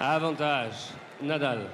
Avantage. Nadal.